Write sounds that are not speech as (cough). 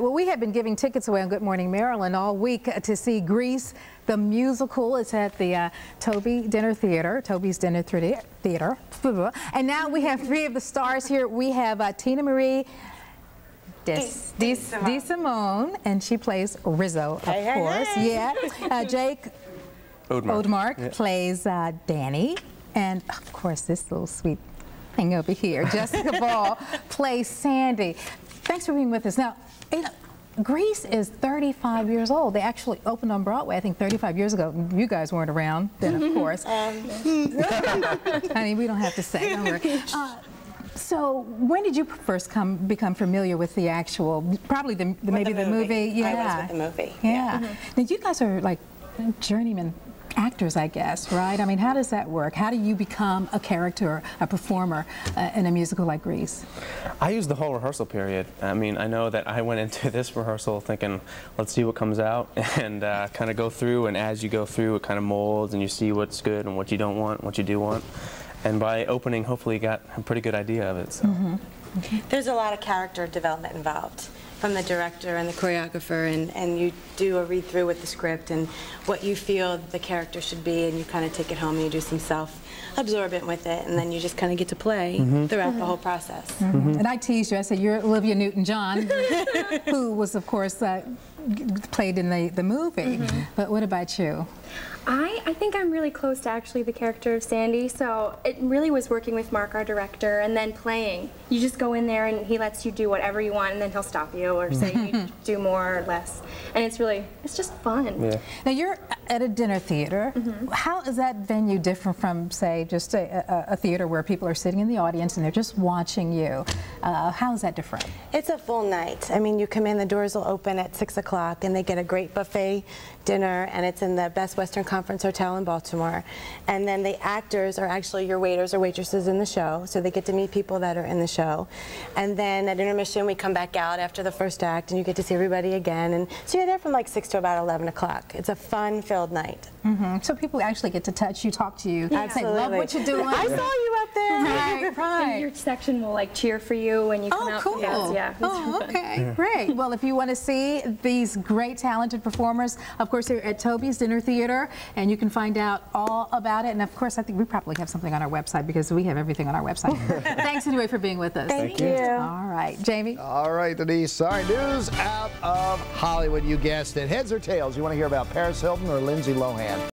right, well, we have been giving tickets away on Good Morning Maryland all week to see Grease, the musical. It's at the uh, Toby Dinner Theater, Toby's Dinner Theater. (laughs) And now we have three of the stars here. We have uh, Tina Marie DeSimone, and she plays Rizzo, of hey, course. Hey, hey. Yeah. Uh, (laughs) Jake Odmark, Odmark yeah. plays uh, Danny. And, of course, this little sweet thing over here, Jessica (laughs) Ball, plays Sandy. Thanks for being with us. Now, you know, Grease is 35 years old. They actually opened on Broadway, I think, 35 years ago. You guys weren't around then, of course. Um, (laughs) (laughs) Honey, we don't have to say. Don't worry. (laughs) Uh, so, when did you first come become familiar with the actual, probably the, the maybe the the movie. movie? Yeah. I was with the movie. Yeah. yeah. Mm -hmm. Now, you guys are like journeyman actors, I guess, right? I mean, how does that work? How do you become a character, a performer uh, in a musical like Grease? I use the whole rehearsal period. I mean, I know that I went into (laughs) this rehearsal thinking, let's see what comes out, (laughs) and uh, kind of go through, and as you go through, it kind of molds, and you see what's good and what you don't want, what you do want. And by opening, hopefully you got a pretty good idea of it. So. Mm -hmm. There's a lot of character development involved from the director and the choreographer, and, and you do a read through with the script and what you feel the character should be, and you kind of take it home and you do some self absorbent with it, and then you just kind of get to play mm -hmm. throughout the whole process. Mm -hmm. And I teased you, I said, You're Olivia Newton John, (laughs) who was, of course, uh, played in the, the movie. Mm -hmm. But what about you? I, I think I'm really close to actually the character of Sandy, so it really was working with Mark, our director, and then playing. You just go in there and he lets you do whatever you want, and then he'll stop you or say you (laughs) do more or less. And it's really, it's just fun. Yeah. Now you're at a dinner theater. Mm -hmm. How is that venue different from, say, just a, a, a, theater where people are sitting in the audience and they're just watching you? Uh, how is that different? It's a full night. I mean, you come in, the doors will open at 6 o'clock, and they get a great buffet dinner, and it's in the Best Western Conference Hotel in Baltimore. And then the actors are actually your waiters or waitresses in the show, so they get to meet people that are in the show. And then at intermission, we come back out after the first act, and you get to see everybody again. And so you're there from like 6 to about 11 o'clock. It's a fun-filled night. Mm -hmm. So people actually get to touch you, talk to you, yeah. say, love what you're doing. I saw you. Right, right. And your section will like cheer for you when you oh, come oh, out. Cool. Yes, yeah. Oh, okay. Yeah. Great. (laughs) Well, if you want to see these great, talented performers, of course, they're at Toby's Dinner Theater, and you can find out all about it. And of course, I think we probably have something on our website because we have everything on our website. (laughs) Thanks anyway for being with us. Thank, Thank you. you. All right, Jamie. All right, Denise. Sorry, news out of Hollywood. You guessed it. Heads or tails? You want to hear about Paris Hilton or Lindsay Lohan?